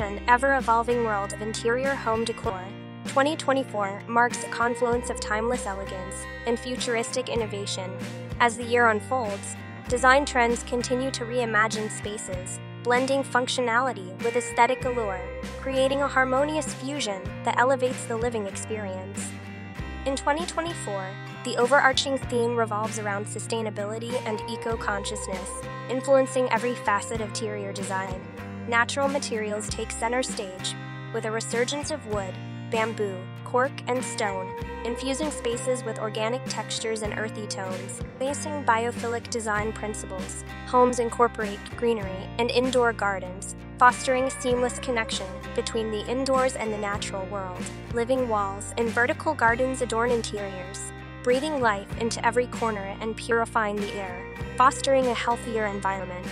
an ever evolving world of interior home decor. 2024 marks a confluence of timeless elegance and futuristic innovation. As the year unfolds, design trends continue to reimagine spaces, blending functionality with aesthetic allure, creating a harmonious fusion that elevates the living experience. In 2024, the overarching theme revolves around sustainability and eco consciousness, influencing every facet of interior design. Natural materials take center stage, with a resurgence of wood, bamboo, cork, and stone, infusing spaces with organic textures and earthy tones. Basing biophilic design principles, homes incorporate greenery and indoor gardens, fostering seamless connection between the indoors and the natural world. Living walls and vertical gardens adorn interiors, breathing life into every corner and purifying the air, fostering a healthier environment.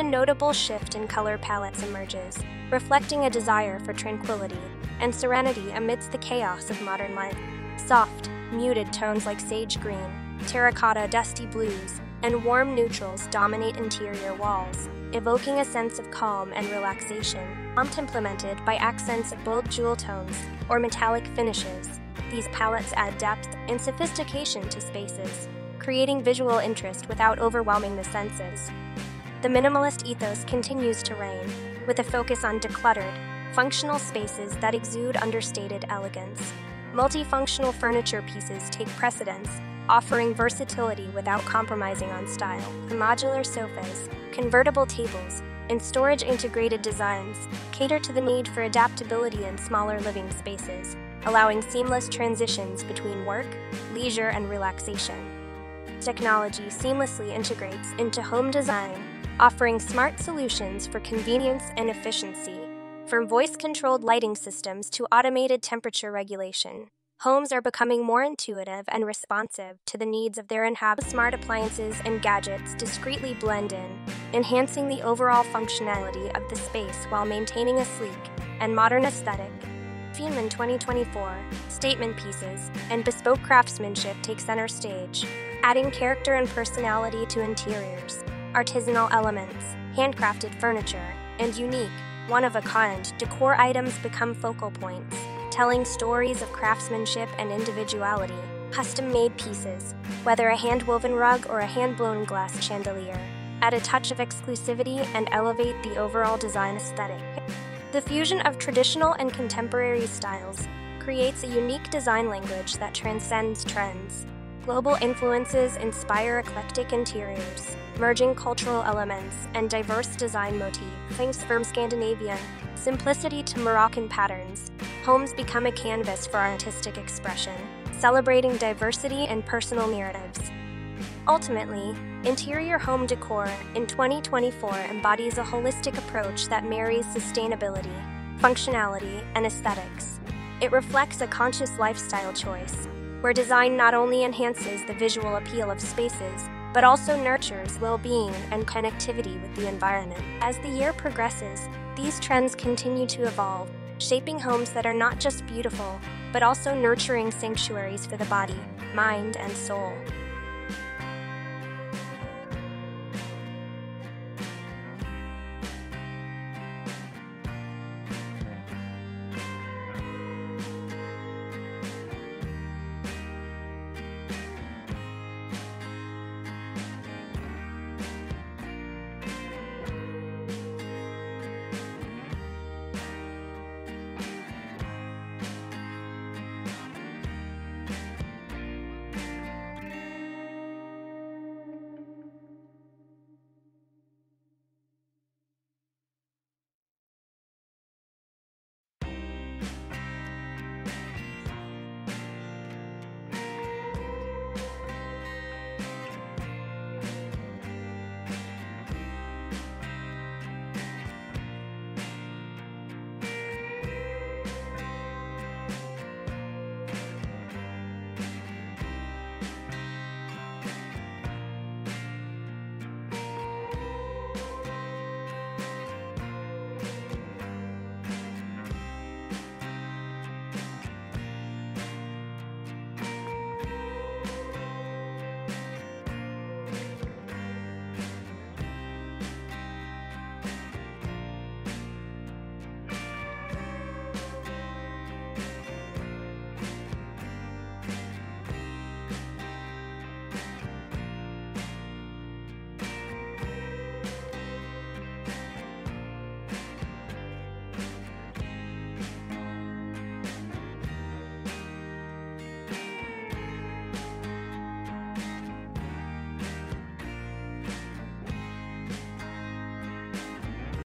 A notable shift in color palettes emerges, reflecting a desire for tranquility and serenity amidst the chaos of modern life. Soft, muted tones like sage green, terracotta dusty blues, and warm neutrals dominate interior walls, evoking a sense of calm and relaxation. Complemented by accents of bold jewel tones or metallic finishes, these palettes add depth and sophistication to spaces, creating visual interest without overwhelming the senses. The minimalist ethos continues to reign, with a focus on decluttered, functional spaces that exude understated elegance. Multifunctional furniture pieces take precedence, offering versatility without compromising on style. The modular sofas, convertible tables, and storage integrated designs cater to the need for adaptability in smaller living spaces, allowing seamless transitions between work, leisure, and relaxation. Technology seamlessly integrates into home design, offering smart solutions for convenience and efficiency. From voice controlled lighting systems to automated temperature regulation, homes are becoming more intuitive and responsive to the needs of their inhabitants. Smart appliances and gadgets discreetly blend in, enhancing the overall functionality of the space while maintaining a sleek and modern aesthetic. In 2024, statement pieces, and bespoke craftsmanship take center stage, adding character and personality to interiors. Artisanal elements, handcrafted furniture, and unique, one of a kind decor items become focal points, telling stories of craftsmanship and individuality. Custom made pieces, whether a hand woven rug or a hand blown glass chandelier, add a touch of exclusivity and elevate the overall design aesthetic. The fusion of traditional and contemporary styles creates a unique design language that transcends trends. Global influences inspire eclectic interiors, merging cultural elements and diverse design motifs. Thanks from Scandinavian simplicity to Moroccan patterns, homes become a canvas for artistic expression, celebrating diversity and personal narratives. Ultimately, interior home decor in 2024 embodies a holistic approach that marries sustainability, functionality, and aesthetics. It reflects a conscious lifestyle choice, where design not only enhances the visual appeal of spaces, but also nurtures well being and connectivity with the environment. As the year progresses, these trends continue to evolve, shaping homes that are not just beautiful, but also nurturing sanctuaries for the body, mind, and soul.